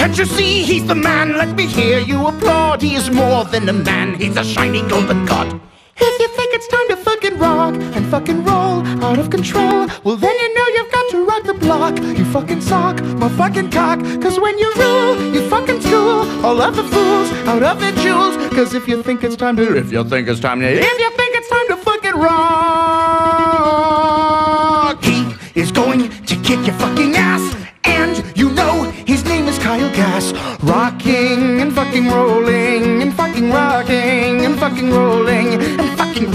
Can't you see he's the man? Let me hear you applaud. He is more than a man, he's a shiny golden god. If you think it's time to fucking rock and fucking roll out of control, well then you know you've got to rock the block. You fucking sock my fucking cock. Cause when you rule, you fucking school all of the fools out of their jewels. Cause if you think it's time to, if you think it's time to, if you Gass. Rocking and fucking rolling and fucking rocking and fucking rolling and fucking